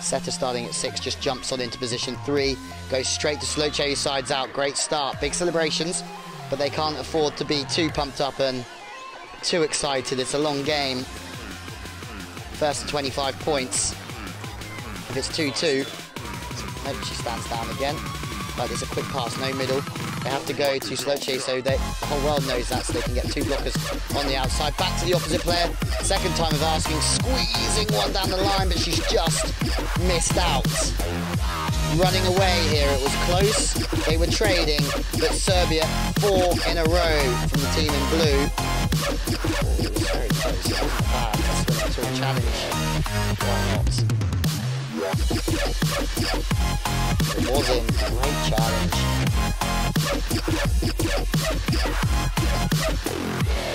Setter starting at six, just jumps on into position three, goes straight to slow Slöetjes, sides out. Great start, big celebrations, but they can't afford to be too pumped up and too excited. It's a long game. First 25 points. If it's 2-2, nope, she stands down again. But there's a quick pass, no middle. They have to go to Slöetjes so the whole world knows that, so they can get two blockers on the outside. Back to the opposite player. Second time of asking, squeezing one down the line, but she's just missed out. Running away here, it was close. They were trading, but Serbia four in a row from the team in blue. Very close, it wasn't. That's a challenge. Why not? It was in, great challenge.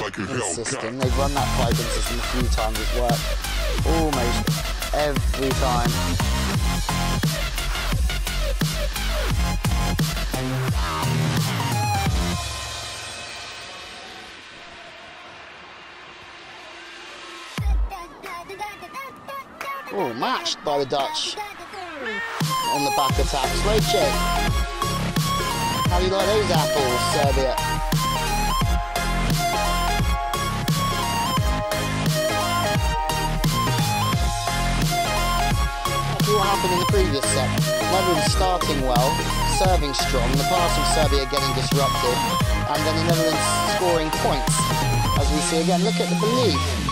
Like a system. They've run that piping system a few times. It's worked almost every time. Oh, matched by the Dutch on the back attack. Slow check. How do you like those apples, Serbia? See what happened in the previous set. Netherlands starting well, serving strong, the passing Serbia getting disrupted, and then the Netherlands scoring points. As we see again, look at the belief.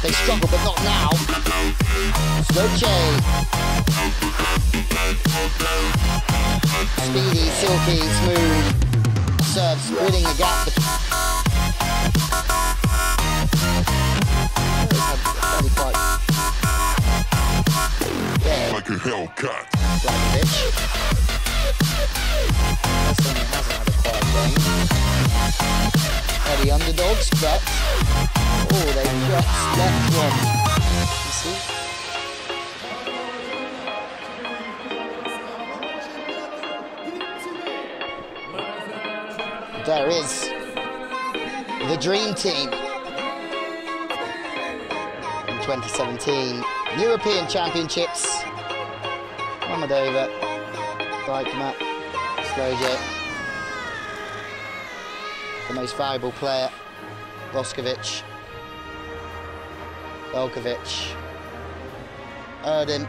they struggle, but not now. Slöetjes. Speedy, silky, smooth. Serve, splitting the gap. Yeah, Like a Hellcat. Blagovic. Estonia hasn't had a quiet game. They're the underdogs, but You see? There is the dream team in 2017 European Championships. Mamadova, Dijkema, Slöetjes, the most valuable player, Boskovic, Veljković, Erdin,